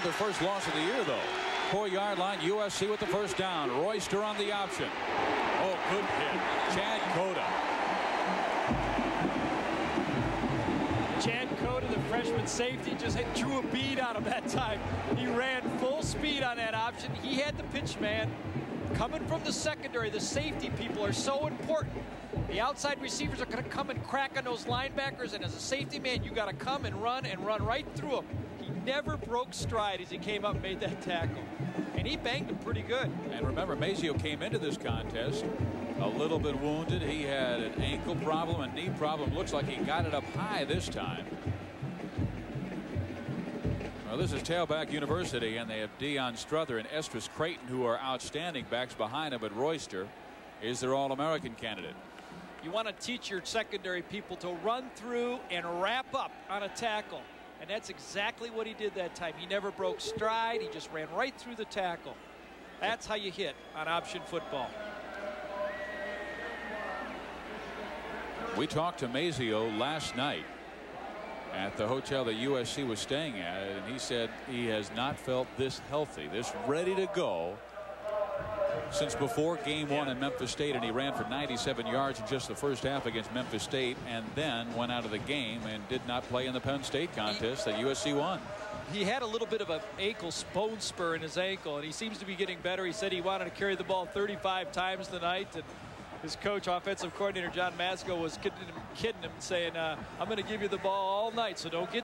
only their first loss of the year, though. Four yard line, USC with the first down. Royster on the option. Oh, good hit. Chad Cota. Chad Cota, the freshman safety, just hit, drew a bead on him that time. He ran full speed on that option. He had the pitch man. Coming from the secondary, the safety people are so important. The outside receivers are going to come and crack on those linebackers, and as a safety man, you got to come and run and run right through them. Never broke stride as he came up and made that tackle. And he banged him pretty good. And remember, Mazio came into this contest a little bit wounded. He had an ankle problem, a knee problem. Looks like he got it up high this time. Well, this is Tailback University, and they have Deon Strother and Estrus Crayton, who are outstanding backs behind him. But Royster is their All-American candidate. You want to teach your secondary people to run through and wrap up on a tackle. And that's exactly what he did that time. He never broke stride. He just ran right through the tackle. That's how you hit on option football. We talked to Mazio last night at the hotel that USC was staying at, and he said he has not felt this healthy, this ready to go since before game one in Memphis State, and he ran for 97 yards in just the first half against Memphis State, and then went out of the game and did not play in the Penn State contest that USC won. He had a little bit of an ankle bone spur in his ankle, and he seems to be getting better. He said he wanted to carry the ball 35 times tonight, and his coach, offensive coordinator John Matsko, was kidding him, kidding him saying, uh, I'm going to give you the ball all night, so don't get